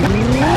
Go!